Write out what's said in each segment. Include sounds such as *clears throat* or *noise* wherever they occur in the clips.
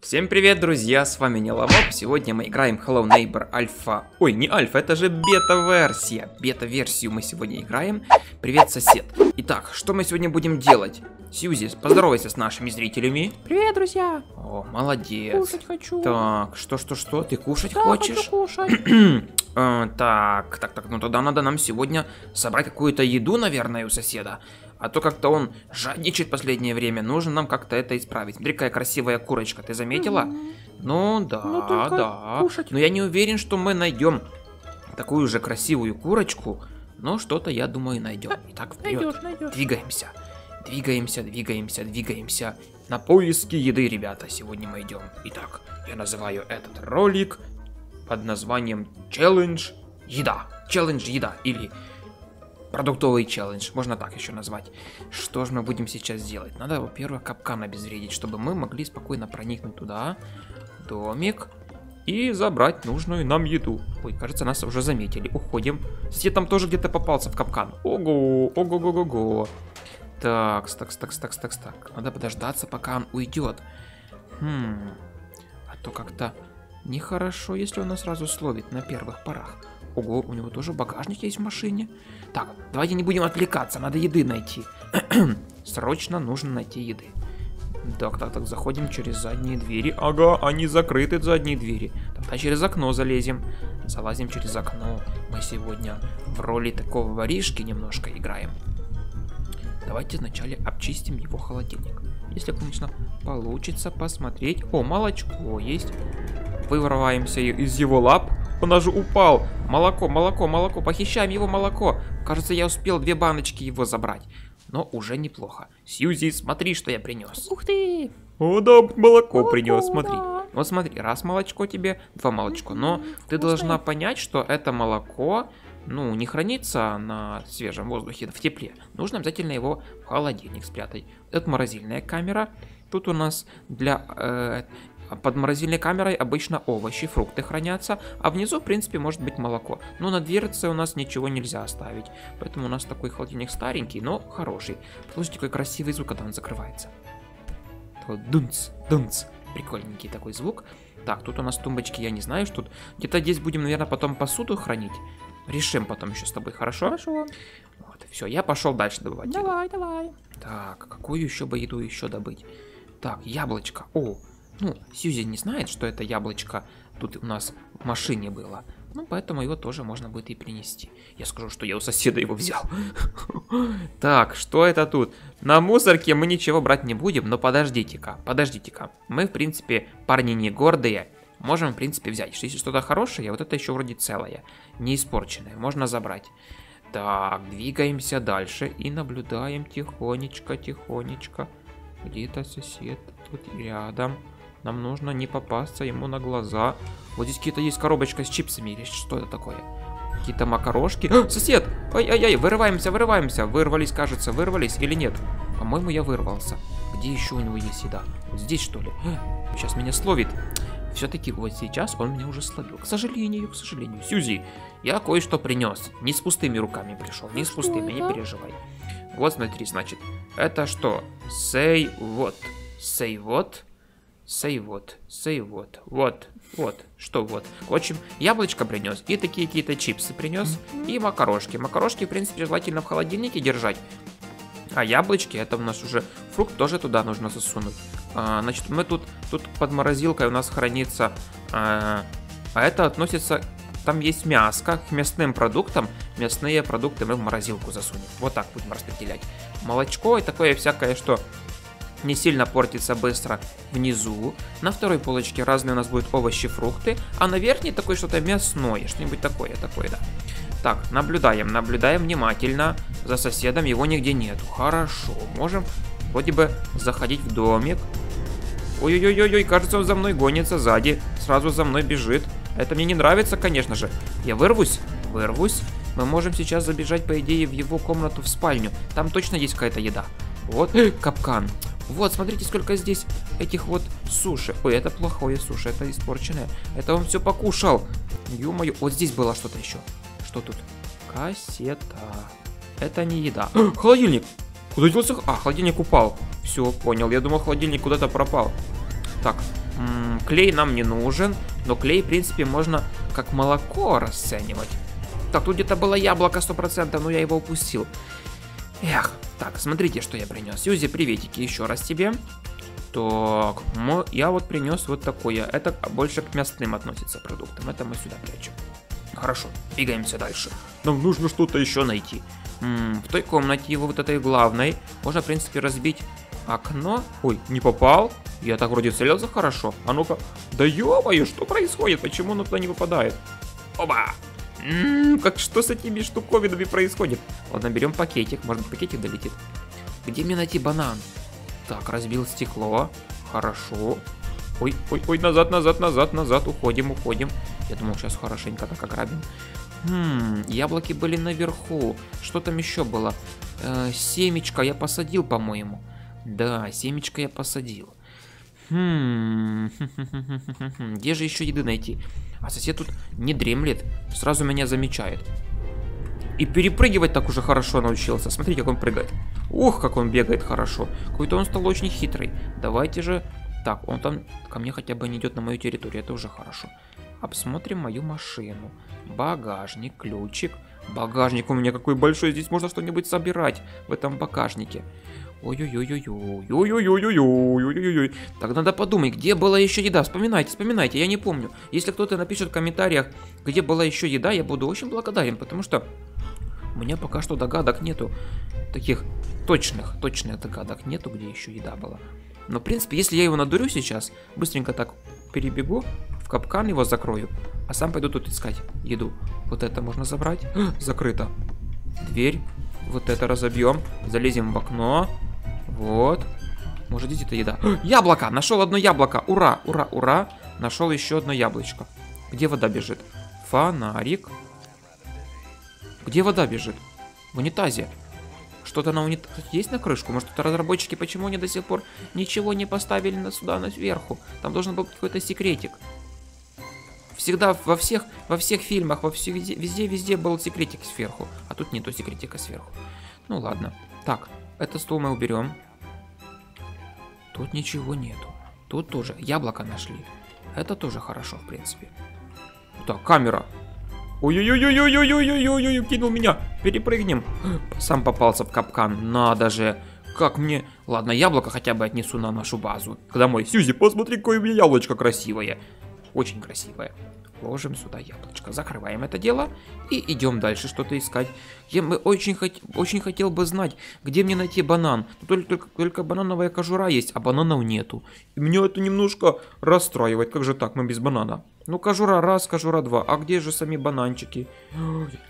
Всем привет, друзья, с вами Неломоп. Сегодня мы играем Hello Neighbor Альфа. Ой, не альфа, это же бета-версия. Бета-версию мы сегодня играем. Привет, сосед. Итак, что мы сегодня будем делать? Сьюзи, поздоровайся с нашими зрителями. Привет, друзья! О, молодец. Кушать хочу. Так, что, что, что? Ты кушать Да, хочешь? хочу кушать. *clears throat* Э, так, так, так, ну тогда надо нам сегодня собрать какую-то еду, наверное, у соседа. А то как-то он жадничает последнее время. Нужно нам как-то это исправить. Смотри, какая красивая курочка. Ты заметила? Ну да, Ну, только да. кушать. Но я не уверен, что мы найдем такую же красивую курочку. Но что-то, я думаю, найдем. Итак, вперед. Найдешь, найдешь. Двигаемся. Двигаемся, двигаемся, двигаемся. На поиски еды, ребята, сегодня мы идем. Итак, я называю этот ролик под названием Челлендж Еда. Челлендж Еда или продуктовый челлендж, можно так еще назвать. Что же мы будем сейчас делать? Надо, во-первых, капкан обезвредить, чтобы мы могли спокойно проникнуть туда, домик, и забрать нужную нам еду. Ой, кажется, нас уже заметили. Уходим. Сосед там тоже где-то попался в капкан. Ого, ого-го-го-го. Такс, такс, такс, такс, такс, так. Надо подождаться, пока он уйдет. Хм. А то как-то нехорошо, если он нас сразу словит на первых порах. Ого, у него тоже багажник есть в машине. Так, давайте не будем отвлекаться, надо еды найти. *clears throat* Срочно нужно найти еды. Так, так, так, заходим через задние двери. Ага, они закрыты, задние двери. Тогда через окно залезем. Залазим через окно. Мы сегодня в роли такого воришки немножко играем. Давайте вначале обчистим его холодильник. Если, конечно, получится посмотреть. О, молочко есть. Вырываемся из его лап. Он даже упал. Молоко, молоко, молоко. Похищаем его молоко. Кажется, я успел две баночки его забрать. Но уже неплохо. Сьюзи, смотри, что я принес. Ух ты! О, да, молоко Молоко, принес, смотри. да. Вот смотри, раз молочко тебе, два молочко. Но ты должна понять, что это молоко, ну, не хранится на свежем воздухе, в тепле. Нужно обязательно его в холодильник спрятать. Это морозильная камера. Тут у нас для... э, под морозильной камерой обычно овощи, фрукты хранятся, а внизу, в принципе, может быть молоко. Но на дверце у нас ничего нельзя оставить, поэтому у нас такой холодильник старенький, но хороший. Слушайте, какой красивый звук, когда он закрывается. Такой дунц, дунц. Прикольненький такой звук. Так, тут у нас тумбочки, я не знаю, что тут. Где-то здесь будем, наверное, потом посуду хранить. Решим потом еще с тобой, хорошо? Хорошо. Вот, все, я пошел дальше добывать. еду. Давай, давай. Так, какую еще бы еду еще добыть? Так, яблочко. О, ну, Сьюзи не знает, что это яблочко тут у нас в машине было. Ну, поэтому его тоже можно будет и принести. Я скажу, что я у соседа его взял. *laughs* Так, что это тут? На мусорке мы ничего брать не будем, но подождите-ка, подождите-ка. Мы, в принципе, парни не гордые. Можем, в принципе, взять. Если что-то хорошее, вот это еще вроде целое, не испорченное, можно забрать. Так, двигаемся дальше и наблюдаем тихонечко, тихонечко. Где-то сосед тут рядом. Нам нужно не попасться ему на глаза. Вот здесь какие-то есть коробочка с чипсами или что это такое? Какие-то макарошки. А, сосед! Ай-яй-яй, вырываемся, вырываемся. Вырвались, кажется, вырвались или нет? По-моему, я вырвался. Где еще у него есть еда? Вот здесь, что ли? А, Сейчас меня словит. Все-таки вот сейчас он меня уже словил. К сожалению, к сожалению. Сьюзи, я кое-что принес. Не с пустыми руками пришел. Не с пустыми, не переживай. Вот смотри, значит, это что? Say what? Say what? Say what? Say what? Вот, вот, что вот. В общем, яблочко принес, и такие какие-то чипсы принес, и макарошки. Макарошки, в принципе, желательно в холодильнике держать. А яблочки, это у нас уже фрукт, тоже туда нужно засунуть. А, значит, мы тут, тут под морозилкой у нас хранится, а, а это относится, там есть мяско к мясным продуктам. Мясные продукты мы в морозилку засунем. Вот так будем распределять. Молочко и такое всякое, что не сильно портится быстро внизу. На второй полочке разные у нас будут овощи, фрукты. А на верхней такое что-то мясное, что-нибудь такое, такое, да. Так, наблюдаем, наблюдаем внимательно. За соседом его нигде нету. Хорошо, можем вроде бы заходить в домик. Ой-ой-ой-ой, кажется, он за мной гонится сзади. Сразу за мной бежит. Это мне не нравится, конечно же. Я вырвусь? Вырвусь. Мы можем сейчас забежать, по идее, в его комнату в спальню. Там точно есть какая-то еда. Вот, *gasps* капкан. Вот, смотрите, сколько здесь этих вот суши. Ой, это плохое суши, это испорченное. Это он все покушал. Ё-моё, вот здесь было что-то еще. Что тут? Кассета. Это не еда. *gasps* Холодильник! Куда делся? А, холодильник упал. Все, понял. Я думал, холодильник куда-то пропал. Так, М -м, клей нам не нужен, но клей, в принципе, можно как молоко расценивать. Так, тут где-то было яблоко 100%, но я его упустил. Эх, так, смотрите, что я принес. Юзи, приветики еще раз тебе. Так, я вот принес вот такое. Это больше к мясным относится продуктам. Это мы сюда прячем. Хорошо, двигаемся дальше. Нам нужно что-то еще найти. М -м, в той комнате, вот этой главной, можно, в принципе, разбить окно. Ой, не попал. Я так вроде целился хорошо. А ну-ка. Да ё что происходит? Почему оно туда не попадает? Оба! Ммм, как что с этими штуковинами происходит? Ладно, берем пакетик. Может пакетик долетит. Где мне найти банан? Так, разбил стекло. Хорошо. Ой, ой, ой, назад, назад, назад, назад. Уходим, уходим. Я думал, сейчас хорошенько так ограбим. Хм, яблоки были наверху. Что там еще было? Э, семечко я посадил, по-моему. Да, семечко я посадил. Хм, *laughs* где же еще еды найти? А сосед тут не дремлет, сразу меня замечает. И перепрыгивать так уже хорошо научился. Смотрите, как он прыгает. Ух, как он бегает хорошо. Какой-то он стал очень хитрый. Давайте же... Так, он там ко мне хотя бы не идет на мою территорию, это уже хорошо. Обсмотрим мою машину. Багажник, ключик. Багажник у меня какой большой, здесь можно что-нибудь собирать в этом багажнике. Ой-ой-ой-ой-ой, ой-ой-ой-ой-ой-ой-ой. Так надо подумать, где была еще еда. Вспоминайте, вспоминайте, я не помню. Если кто-то напишет в комментариях, где была еще еда, я буду очень благодарен, потому что у меня пока что догадок нету. Таких точных, точных догадок нету, где еще еда была. Но, в принципе, если я его надурю сейчас, быстренько так перебегу, в капкан его закрою, а сам пойду тут искать еду. Вот это можно забрать. Закрыто. Дверь. Вот это разобьем. Залезем в окно. Вот. Может, здесь это еда. Яблоко! Нашел одно яблоко. Ура, ура, ура. Нашел еще одно яблочко. Где вода бежит? Фонарик. Где вода бежит? В унитазе. Что-то на унитазе есть на крышку? Может, это разработчики, почему они до сих пор ничего не поставили на сюда, на сверху? Там должен был какой-то секретик. Всегда во всех, во всех фильмах, во всех, везде, везде, был секретик сверху. А тут нету секретика сверху. Ну ладно. Так, этот стул мы уберем. Тут ничего нету. Тут тоже яблоко нашли. Это тоже хорошо, в принципе. Так, камера. Ой-ой-ой-ой-ой-ой-ой-ой-ой, кинул меня. Перепрыгнем. *gasps* Сам попался в капкан. Надо же. Как мне... Ладно, яблоко хотя бы отнесу на нашу базу. Домой. Сьюзи, посмотри, какое у меня яблочко красивое. Очень красивое. Ложим сюда яблочко. Закрываем это дело и идем дальше что-то искать. Я бы очень, хот... очень хотел бы знать, где мне найти банан. Только, только, только банановая кожура есть, а бананов нету. И меня это немножко расстраивает. Как же так, мы без банана? Ну, кожура раз, кожура два. А где же сами бананчики?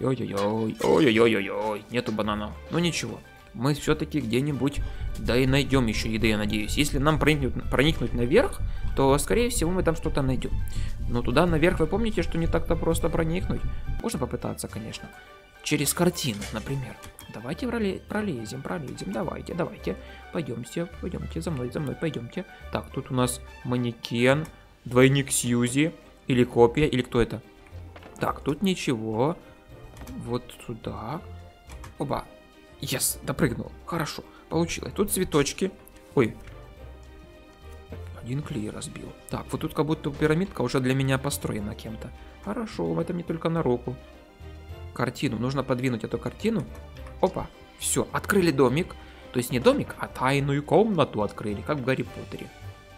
Ой-ой-ой, ой-ой-ой-ой, нету банана. Ну ничего, мы все-таки где-нибудь, да и найдем еще еды, я надеюсь. Если нам проникнуть, проникнуть наверх, то, скорее всего, мы там что-то найдем. Но туда наверх, вы помните, что не так-то просто проникнуть? Можно попытаться, конечно. Через картину, например. Давайте пролезем, пролезем, давайте, давайте. Пойдемте, пойдемте, за мной, за мной, пойдемте. Так, тут у нас манекен, двойник Сьюзи, или копия, или кто это? Так, тут ничего. Вот сюда. Оба, Yes, допрыгнул. Хорошо, получилось. Тут цветочки. Ой. Один клей разбил. Так, вот тут как будто пирамидка уже для меня построена кем-то. Хорошо, это не только на руку. Картину. Нужно подвинуть эту картину. Опа. Все, открыли домик. То есть не домик, а тайную комнату открыли, как в Гарри Поттере.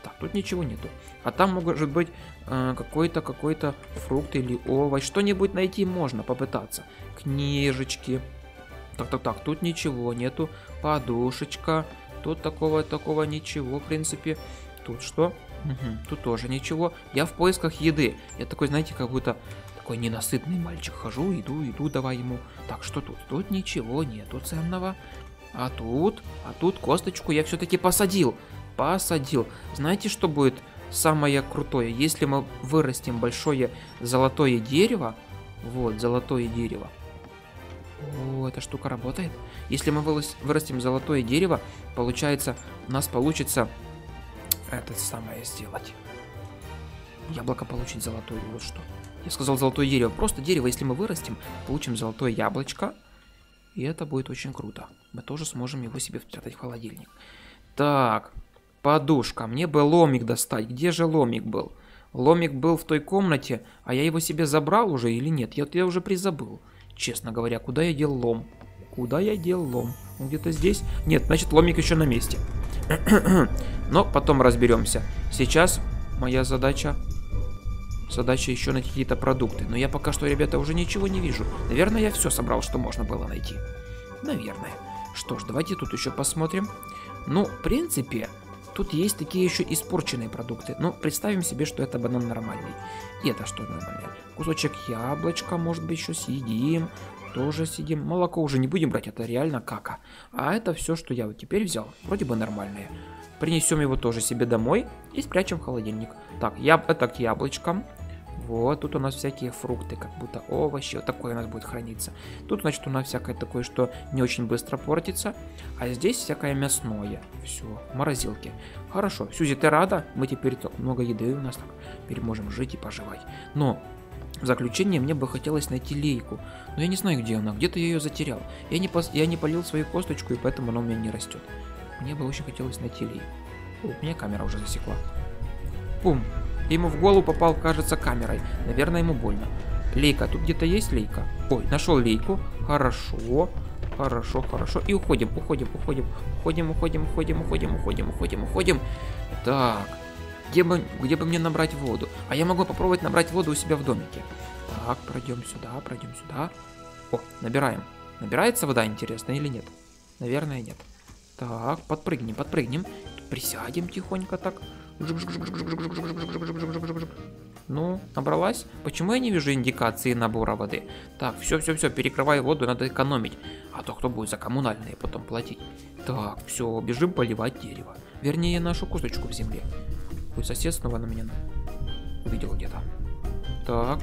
Так, тут ничего нету. А там может быть э, какой-то какой-то фрукт или овощ. Что-нибудь найти можно попытаться. Книжечки. Так, так, так, тут ничего нету. Подушечка. Тут такого, такого ничего, в принципе. Тут что? Угу, тут тоже ничего. Я в поисках еды. Я такой, знаете, как будто такой ненасытный мальчик. Хожу, иду, иду, давай ему. Так, что тут? Тут ничего нету ценного. А тут? А тут косточку я все-таки посадил. Посадил. Знаете, что будет самое крутое? Если мы вырастим большое золотое дерево, вот, золотое дерево, о, эта штука работает. Если мы вырастим золотое дерево, получается, у нас получится это самое сделать. Яблоко получить золотое, вот что. Я сказал золотое дерево. Просто дерево, если мы вырастим, получим золотое яблочко. И это будет очень круто. Мы тоже сможем его себе спрятать в холодильник. Так, Подушка. Мне бы ломик достать. Где же ломик был? Ломик был в той комнате, а я его себе забрал уже или нет? Я, я уже призабыл. Честно говоря, куда я дел лом? Куда я дел лом? Он где-то здесь? Нет, значит ломик еще на месте. *clears throat* Но потом разберемся. Сейчас моя задача... Задача еще найти какие-то продукты. Но я пока что, ребята, уже ничего не вижу. Наверное, я все собрал, что можно было найти. Наверное. Что ж, давайте тут еще посмотрим. Ну, в принципе, тут есть такие еще испорченные продукты. Но представим себе, что это банан нормальный. И это что нормальное? Кусочек яблочка, может быть, еще съедим. Тоже сидим. Молоко уже не будем брать, это реально кака. А это все, что я вот теперь взял. Вроде бы нормальное. Принесем его тоже себе домой и спрячем в холодильник. Так, я, это к яблочкам. Вот, тут у нас всякие фрукты, как будто овощи, вот такое у нас будет храниться. Тут, значит, у нас всякое такое, что не очень быстро портится. А здесь всякое мясное. Все, морозилки. Хорошо, Сюзи, ты рада? Мы теперь так много еды у нас так. Теперь можем жить и поживать. Но в заключение мне бы хотелось найти лейку, но я не знаю, где она, где-то я ее затерял. Я не, пос... я не полил свою косточку, и поэтому она у меня не растет. Мне бы очень хотелось найти лейку. О, у меня камера уже засекла. Пум, Ему в голову попал, кажется, камерой. Наверное, ему больно. Лейка, тут где-то есть лейка? Ой, нашел лейку. Хорошо. Хорошо, хорошо. И уходим, уходим, уходим. Уходим, уходим, уходим, уходим, уходим, уходим, уходим. Так. Где бы, где бы мне набрать воду? А я могу попробовать набрать воду у себя в домике. Так, пройдем сюда, пройдем сюда. О, набираем. Набирается вода, интересно, или нет? Наверное, нет. Так, подпрыгнем, подпрыгнем. Присядем тихонько так. Ну, набралась? Почему я не вижу индикации набора воды? Так, все, все, все, перекрывай воду, надо экономить. А то кто будет за коммунальные потом платить? Так, все, бежим поливать дерево. Вернее, нашу косточку в земле. Ой, сосед снова на меня увидел где-то. Так.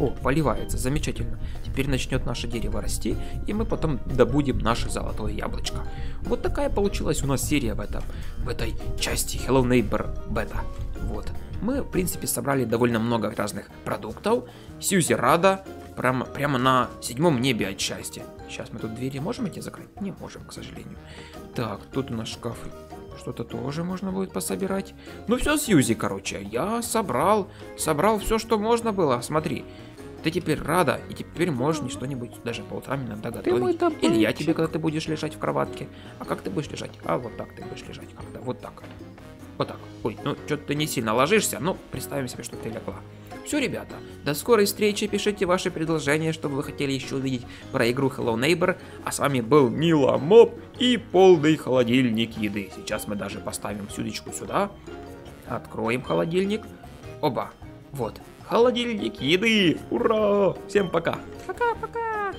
О, поливается, замечательно. Теперь начнет наше дерево расти, и мы потом добудем наше золотое яблочко. Вот такая получилась у нас серия в, этом, в этой части Hello Neighbor Beta. Вот. Мы, в принципе, собрали довольно много разных продуктов. Сьюзи рада, прямо, прямо на седьмом небе от счастья. Сейчас мы тут двери можем эти закрыть? Не можем, к сожалению. Так, тут у нас шкаф. Что-то тоже можно будет пособирать. Ну все, Сьюзи, короче, я собрал, собрал все, что можно было. Смотри, ты теперь рада, и теперь можешь не что-нибудь даже по утрам иногда готовить. Или я тебе, когда ты будешь лежать в кроватке. А как ты будешь лежать? А вот так ты будешь лежать когда. Вот так. Вот так. Ой, ну что-то ты не сильно ложишься, но представим себе, что ты легла. Все, ребята, до скорой встречи, пишите ваши предложения, что вы хотели еще увидеть про игру Hello Neighbor. А с вами был Нила Моб и полный холодильник еды. Сейчас мы даже поставим сюдечку сюда. Откроем холодильник. Оба. Вот. Холодильник еды. Ура! Всем пока. Пока-пока.